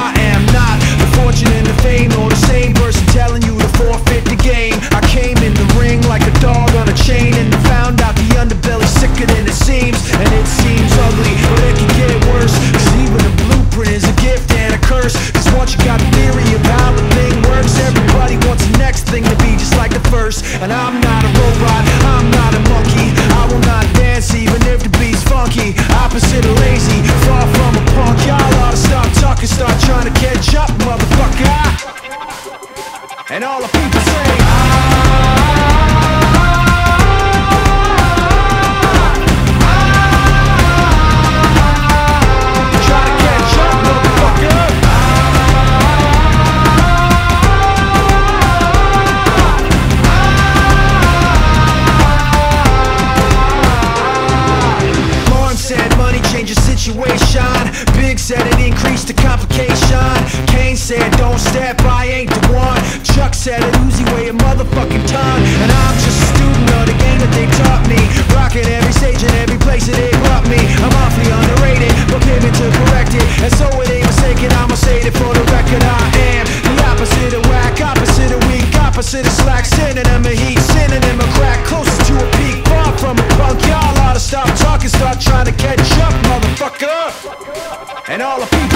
I am not the fortune and the fame or the same person telling you to forfeit the game. I came in the ring like a dog on a chain and found out the underbelly sicker than it seems. And it seems ugly, but it can get worse. Cause even a blueprint is a gift and a curse. Cause once you got a theory of how the thing works, everybody wants the next thing to be just like the first. And I'm not. Situation. Big said it increased the complication. Kane said don't step, I ain't the one. Chuck said it Uzi weigh a motherfucking ton. And I'm just a student of the game that they taught me. Rocking every stage and every place that they brought me. I'm awfully underrated, but pivot to correct it. And so it ain't mistaken, I'ma say it for the record. I am the opposite of whack, opposite of weak, opposite of slack, synonym of heat, synonym of crack, closest to a peak, far from a punk. Y'all ought to stop talking, start trying to catch up, motherfucker. And all the people